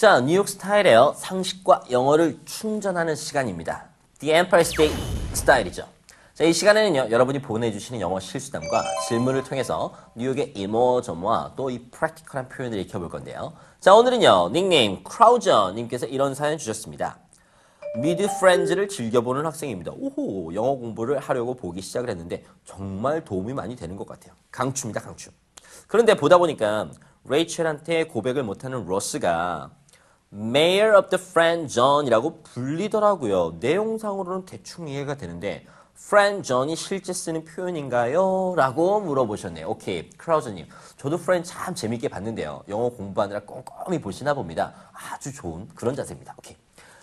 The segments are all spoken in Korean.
자, 뉴욕 스타일에요. 상식과 영어를 충전하는 시간입니다. The Empire State Style이죠. 자, 이 시간에는요, 여러분이 보내주시는 영어 실수담과 질문을 통해서 뉴욕의 이모저모와 또 이 practical한 표현을 익혀볼 건데요. 자, 오늘은요, 닉네임 크라우저님께서 이런 사연 주셨습니다. 미드 프렌즈를 즐겨보는 학생입니다. 오호, 영어 공부를 하려고 보기 시작을 했는데 정말 도움이 많이 되는 것 같아요. 강추입니다, 강추. 그런데 보다 보니까 레이첼한테 고백을 못하는 로스가 Mayor of the Friend Zone이라고 불리더라고요. 내용상으로는 대충 이해가 되는데 Friend Zone이 실제 쓰는 표현인가요? 라고 물어보셨네요. 오케이, 크라우저님. 저도 Friend 참 재밌게 봤는데요. 영어 공부하느라 꼼꼼히 보시나 봅니다. 아주 좋은 그런 자세입니다. 오케이.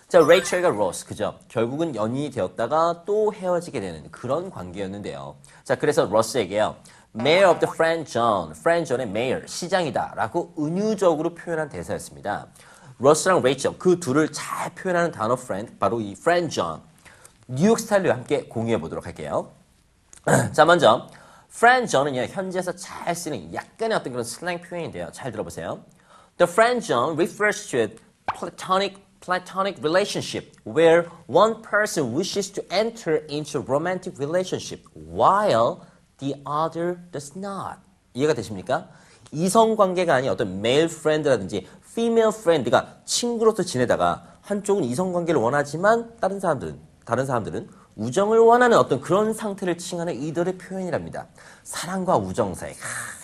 자, 레이첼과 로스, 그죠? 결국은 연인이 되었다가 또 헤어지게 되는 그런 관계였는데요. 자, 그래서 로스에게요. Mayor of the Friend Zone, Friend Zone의 Mayor, 시장이다. 라고 은유적으로 표현한 대사였습니다. 러스랑 레이첼 그 둘을 잘 표현하는 단어 friend 바로 이 friend John 뉴욕 스타일로 함께 공유해 보도록 할게요. 자 먼저 friend John은요 현지에서 잘 쓰는 약간의 어떤 그런 슬랭 표현인데요. 잘 들어보세요. The friend John refers to a platonic platonic relationship where one person wishes to enter into a romantic relationship while the other does not. 이해가 되십니까? 이성 관계가 아닌 어떤 male friend라든지 female friend가 친구로서 지내다가 한쪽은 이성 관계를 원하지만 다른 사람들은 다른 사람들은 우정을 원하는 어떤 그런 상태를 칭하는 이들의 표현이랍니다. 사랑과 우정 사이. 하,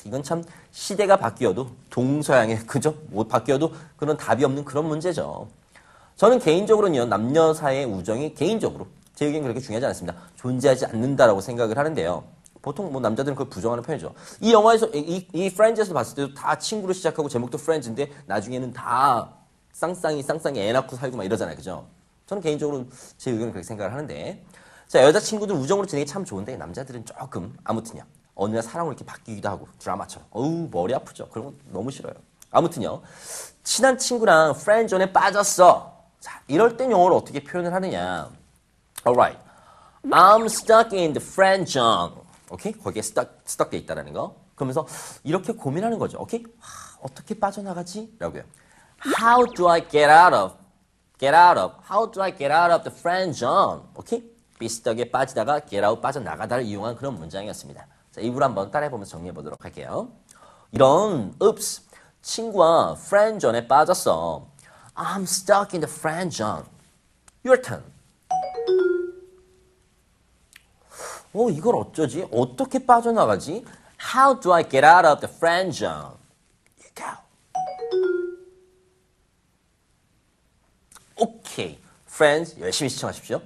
이건 참 시대가 바뀌어도 동서양의 그죠? 못 바뀌어도 그런 답이 없는 그런 문제죠. 저는 개인적으로는요 남녀 사이의 우정이 개인적으로 제 의견 그렇게 중요하지 않습니다. 존재하지 않는다라고 생각을 하는데요. 보통 뭐 남자들은 그걸 부정하는 편이죠. 이 영화에서 이, 이 프렌즈에서 봤을 때도 다 친구로 시작하고 제목도 프렌즈인데 나중에는 다 쌍쌍이 쌍쌍이 애 낳고 살고 막 이러잖아요. 그죠? 저는 개인적으로 제 의견은 그렇게 생각을 하는데 자 여자친구들 우정으로 지내기 참 좋은데 남자들은 조금 아무튼요. 어느 날 사랑으로 이렇게 바뀌기도 하고 드라마처럼 어우 머리 아프죠. 그런 거 너무 싫어요. 아무튼요. 친한 친구랑 프렌즈존에 빠졌어. 자 이럴 땐 영어로 어떻게 표현을 하느냐. Alright. I'm stuck in the friend zone. 오케이? 거기에 stuck, stuck 돼 있다라는 거. 그러면서 이렇게 고민하는 거죠. 오케이? 하, 어떻게 빠져나가지? 라고요. How do I get out of? Get out of. How do I get out of the friend zone? 오케이? 비슷하게 빠지다가 get out 빠져나가다를 이용한 그런 문장이었습니다. 자, 이부를 한번 따라해보면서 정리해 보도록 할게요. 이런 oops 친구와 friend zone에 빠졌어. I'm stuck in the friend zone. Your turn. 어, 이걸 어쩌지? 어떻게 빠져나가지? How do I get out of the friend zone? Go. 오케이. Friends, 열심히 시청하십시오.